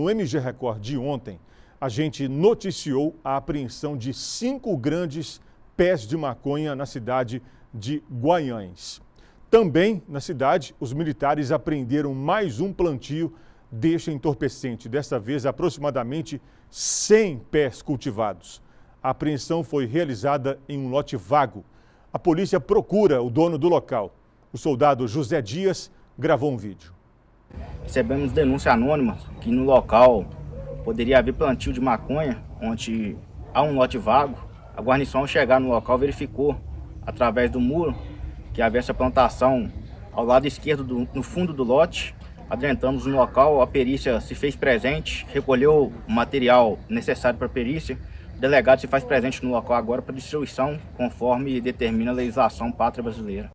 No MG Record de ontem, a gente noticiou a apreensão de cinco grandes pés de maconha na cidade de Guaiães. Também na cidade, os militares apreenderam mais um plantio deste entorpecente, desta vez aproximadamente 100 pés cultivados. A apreensão foi realizada em um lote vago. A polícia procura o dono do local. O soldado José Dias gravou um vídeo. Recebemos denúncia anônima que no local poderia haver plantio de maconha, onde há um lote vago. A guarnição, ao chegar no local, verificou, através do muro, que havia essa plantação ao lado esquerdo, do, no fundo do lote. Adentramos no local, a perícia se fez presente, recolheu o material necessário para a perícia. O delegado se faz presente no local agora para distribuição, conforme determina a legislação pátria brasileira.